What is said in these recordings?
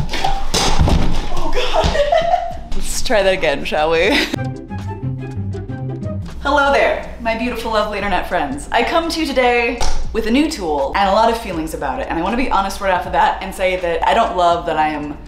Oh God. Let's try that again, shall we? Hello there, my beautiful, lovely internet friends. I come to you today with a new tool and a lot of feelings about it. And I wanna be honest right off the bat and say that I don't love that I am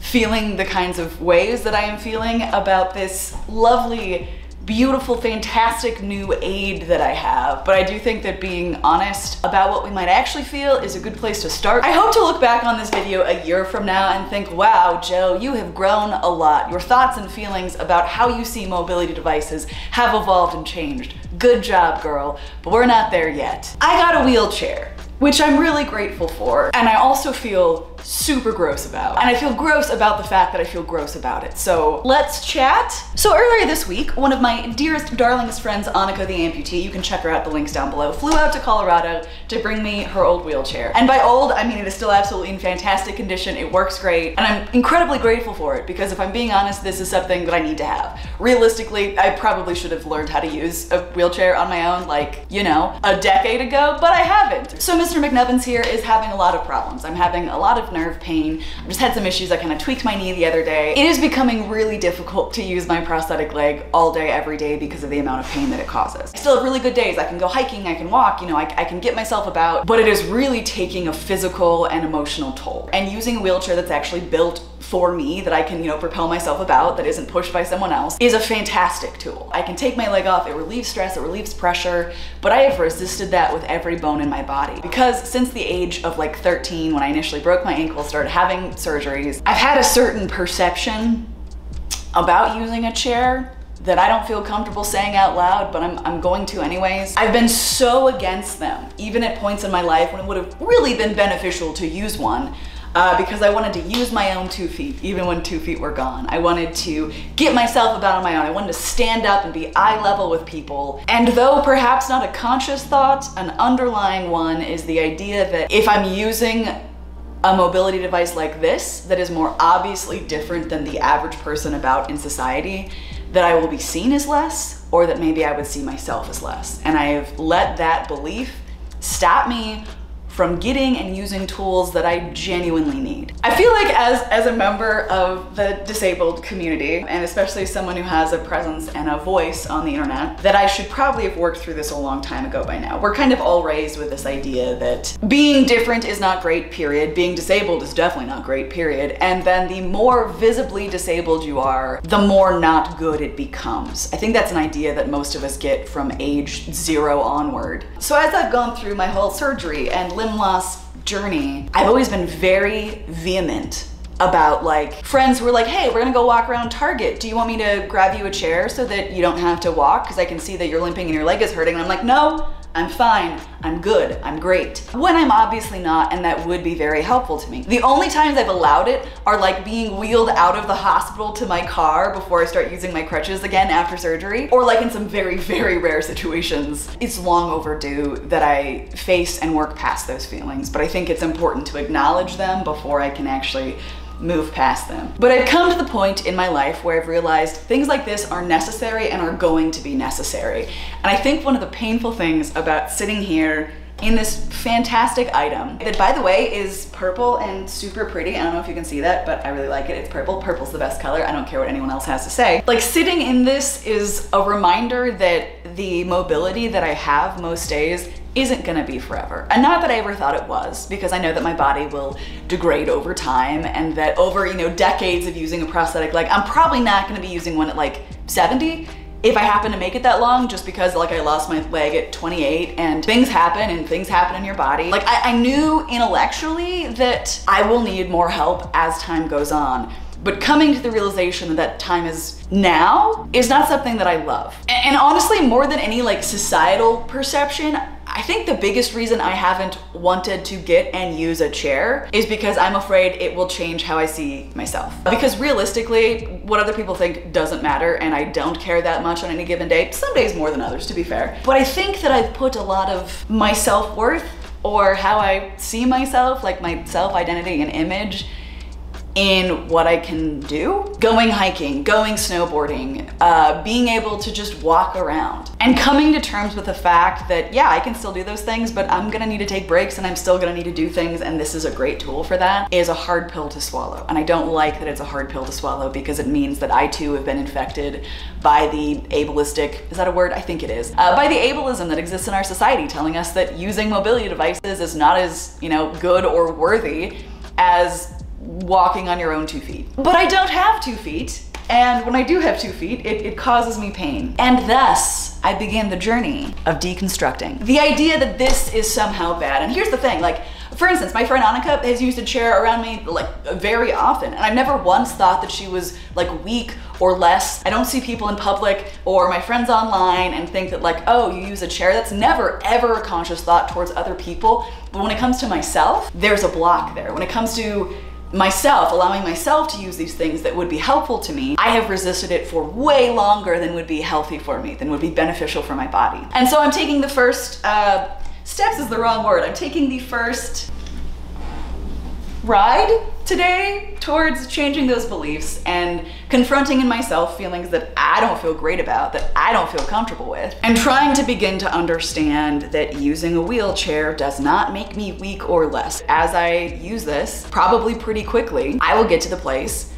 feeling the kinds of ways that I am feeling about this lovely beautiful, fantastic new aid that I have, but I do think that being honest about what we might actually feel is a good place to start. I hope to look back on this video a year from now and think, wow, Jo, you have grown a lot. Your thoughts and feelings about how you see mobility devices have evolved and changed. Good job, girl, but we're not there yet. I got a wheelchair which I'm really grateful for. And I also feel super gross about. And I feel gross about the fact that I feel gross about it. So let's chat. So earlier this week, one of my dearest, darlingest friends, Annika the amputee, you can check her out, the links down below, flew out to Colorado to bring me her old wheelchair. And by old, I mean it is still absolutely in fantastic condition. It works great. And I'm incredibly grateful for it because if I'm being honest, this is something that I need to have. Realistically, I probably should have learned how to use a wheelchair on my own, like, you know, a decade ago, but I haven't. So Mr. McNubbins here is having a lot of problems. I'm having a lot of nerve pain. I just had some issues. I kind of tweaked my knee the other day. It is becoming really difficult to use my prosthetic leg all day, every day because of the amount of pain that it causes. I still have really good days. I can go hiking, I can walk, you know, I, I can get myself about, but it is really taking a physical and emotional toll. And using a wheelchair that's actually built for me that I can, you know, propel myself about that isn't pushed by someone else is a fantastic tool. I can take my leg off, it relieves stress, it relieves pressure, but I have resisted that with every bone in my body. Because since the age of like 13, when I initially broke my ankle, started having surgeries, I've had a certain perception about using a chair that I don't feel comfortable saying out loud, but I'm, I'm going to anyways. I've been so against them, even at points in my life when it would have really been beneficial to use one uh, because I wanted to use my own two feet, even when two feet were gone. I wanted to get myself about on my own. I wanted to stand up and be eye level with people. And though perhaps not a conscious thought, an underlying one is the idea that if I'm using a mobility device like this that is more obviously different than the average person about in society, that I will be seen as less or that maybe I would see myself as less. And I have let that belief stop me from getting and using tools that I genuinely need. I feel like as, as a member of the disabled community, and especially someone who has a presence and a voice on the internet, that I should probably have worked through this a long time ago by now. We're kind of all raised with this idea that being different is not great, period. Being disabled is definitely not great, period. And then the more visibly disabled you are, the more not good it becomes. I think that's an idea that most of us get from age zero onward. So as I've gone through my whole surgery and limb loss journey, I've always been very vehement about like friends who were like, hey, we're gonna go walk around Target. Do you want me to grab you a chair so that you don't have to walk? Because I can see that you're limping and your leg is hurting. And I'm like, no, I'm fine, I'm good, I'm great. When I'm obviously not, and that would be very helpful to me. The only times I've allowed it are like being wheeled out of the hospital to my car before I start using my crutches again after surgery, or like in some very, very rare situations. It's long overdue that I face and work past those feelings, but I think it's important to acknowledge them before I can actually move past them. But I've come to the point in my life where I've realized things like this are necessary and are going to be necessary. And I think one of the painful things about sitting here in this fantastic item that by the way is purple and super pretty. I don't know if you can see that, but I really like it. It's purple. Purple's the best color. I don't care what anyone else has to say. Like sitting in this is a reminder that the mobility that I have most days isn't gonna be forever. And not that I ever thought it was, because I know that my body will degrade over time and that over, you know, decades of using a prosthetic leg, I'm probably not gonna be using one at like 70 if I happen to make it that long, just because like I lost my leg at 28 and things happen and things happen in your body. Like I, I knew intellectually that I will need more help as time goes on. But coming to the realization that that time is now is not something that I love. And, and honestly, more than any like societal perception, I think the biggest reason I haven't wanted to get and use a chair is because I'm afraid it will change how I see myself. Because realistically, what other people think doesn't matter and I don't care that much on any given day. Some days more than others, to be fair. But I think that I've put a lot of my self-worth or how I see myself, like my self-identity and image, in what I can do. Going hiking, going snowboarding, uh, being able to just walk around, and coming to terms with the fact that, yeah, I can still do those things, but I'm gonna need to take breaks and I'm still gonna need to do things, and this is a great tool for that, is a hard pill to swallow. And I don't like that it's a hard pill to swallow because it means that I too have been infected by the ableistic, is that a word? I think it is. Uh, by the ableism that exists in our society telling us that using mobility devices is not as, you know, good or worthy as walking on your own two feet. But I don't have two feet, and when I do have two feet, it, it, causes me pain. And thus, I began the journey of deconstructing. The idea that this is somehow bad. And here's the thing, like, for instance, my friend Annika has used a chair around me like very often, and I've never once thought that she was like weak or less. I don't see people in public or my friends online and think that like, oh, you use a chair. That's never ever a conscious thought towards other people. But when it comes to myself, there's a block there. When it comes to myself, allowing myself to use these things that would be helpful to me, I have resisted it for way longer than would be healthy for me, than would be beneficial for my body. And so I'm taking the first, uh, steps is the wrong word, I'm taking the first ride today towards changing those beliefs and confronting in myself feelings that I don't feel great about, that I don't feel comfortable with, and trying to begin to understand that using a wheelchair does not make me weak or less. As I use this, probably pretty quickly, I will get to the place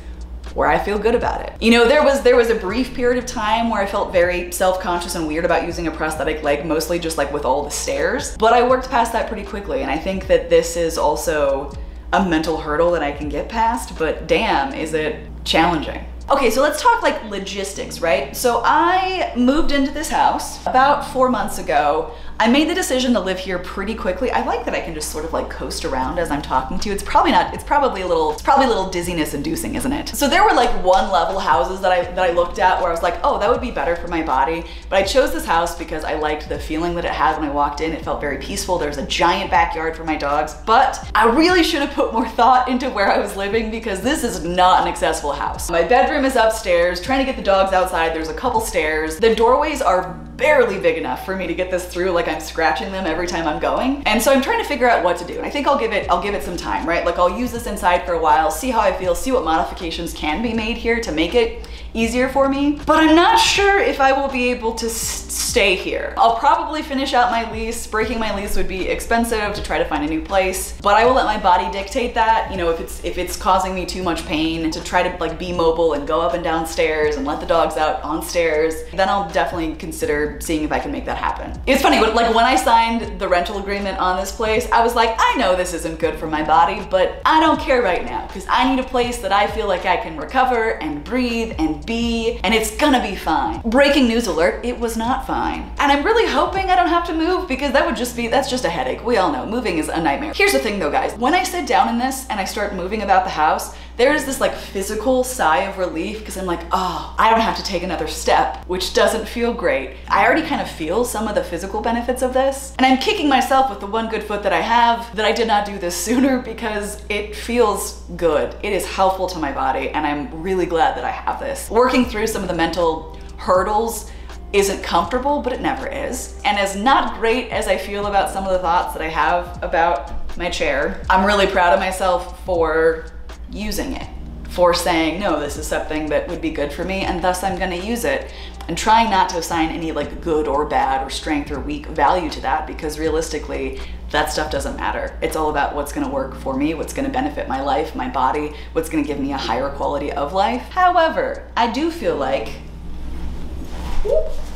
where I feel good about it. You know, there was there was a brief period of time where I felt very self-conscious and weird about using a prosthetic leg, mostly just like with all the stairs, but I worked past that pretty quickly and I think that this is also a mental hurdle that I can get past, but damn, is it challenging. Okay, so let's talk like logistics, right? So I moved into this house about four months ago. I made the decision to live here pretty quickly. I like that I can just sort of like coast around as I'm talking to you. It's probably not, it's probably a little, it's probably a little dizziness inducing, isn't it? So there were like one level houses that I, that I looked at where I was like, oh, that would be better for my body. But I chose this house because I liked the feeling that it had when I walked in. It felt very peaceful. There's a giant backyard for my dogs, but I really should have put more thought into where I was living because this is not an accessible house. My bedroom is upstairs, trying to get the dogs outside. There's a couple stairs. The doorways are barely big enough for me to get this through like I'm scratching them every time I'm going. And so I'm trying to figure out what to do. And I think I'll give it I'll give it some time, right? Like I'll use this inside for a while, see how I feel, see what modifications can be made here to make it easier for me. But I'm not sure if I will be able to stay here. I'll probably finish out my lease. Breaking my lease would be expensive to try to find a new place, but I will let my body dictate that. You know, if it's if it's causing me too much pain to try to like be mobile and go up and down stairs and let the dogs out on stairs, then I'll definitely consider seeing if I can make that happen. It's funny, like when I signed the rental agreement on this place, I was like, I know this isn't good for my body, but I don't care right now because I need a place that I feel like I can recover and breathe and be, and it's gonna be fine. Breaking news alert, it was not fine. And I'm really hoping I don't have to move because that would just be, that's just a headache. We all know moving is a nightmare. Here's the thing though, guys. When I sit down in this and I start moving about the house, there is this like physical sigh of relief because I'm like, oh, I don't have to take another step, which doesn't feel great. I already kind of feel some of the physical benefits of this. And I'm kicking myself with the one good foot that I have that I did not do this sooner because it feels good. It is helpful to my body and I'm really glad that I have this. Working through some of the mental hurdles isn't comfortable, but it never is. And as not great as I feel about some of the thoughts that I have about my chair, I'm really proud of myself for using it for saying, no, this is something that would be good for me and thus I'm gonna use it. And trying not to assign any like good or bad or strength or weak value to that because realistically, that stuff doesn't matter. It's all about what's gonna work for me, what's gonna benefit my life, my body, what's gonna give me a higher quality of life. However, I do feel like,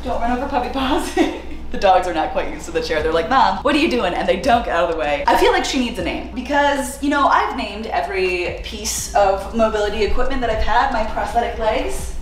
don't run over puppy paws. the dogs are not quite used to the chair. They're like, Mom, what are you doing? And they don't get out of the way. I feel like she needs a name because, you know, I've named every piece of mobility equipment that I've had, my prosthetic legs.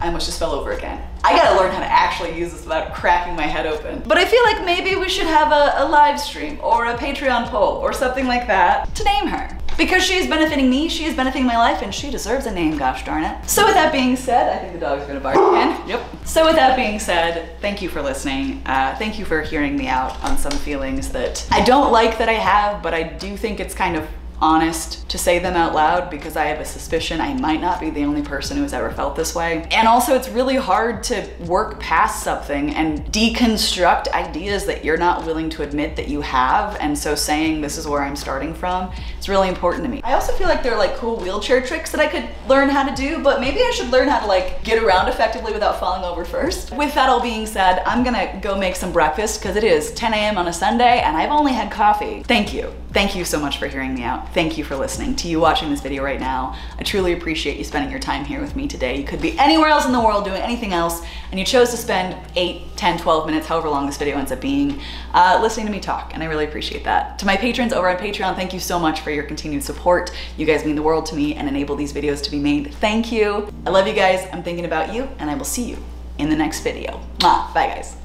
I almost just fell over again. I gotta learn how to actually use this without cracking my head open. But I feel like maybe we should have a, a live stream or a Patreon poll or something like that to name her. Because she is benefiting me, she is benefiting my life, and she deserves a name, gosh darn it. So with that being said, I think the dog's gonna bark again. Yep. So with that being said, thank you for listening. Uh, thank you for hearing me out on some feelings that I don't like that I have, but I do think it's kind of honest to say them out loud because I have a suspicion I might not be the only person who has ever felt this way. And also, it's really hard to work past something and deconstruct ideas that you're not willing to admit that you have. And so, saying this is where I'm starting from it's really important to me. I also feel like there are like cool wheelchair tricks that I could learn how to do, but maybe I should learn how to like get around effectively without falling over first. With that all being said, I'm gonna go make some breakfast because it is 10 a.m. on a Sunday and I've only had coffee. Thank you. Thank you so much for hearing me out. Thank you for listening. To you watching this video right now, I truly appreciate you spending your time here with me today. You could be anywhere else in the world doing anything else, and you chose to spend 8, 10, 12 minutes, however long this video ends up being, uh, listening to me talk, and I really appreciate that. To my patrons over on Patreon, thank you so much for your continued support. You guys mean the world to me and enable these videos to be made. Thank you. I love you guys. I'm thinking about you, and I will see you in the next video. Bye, guys.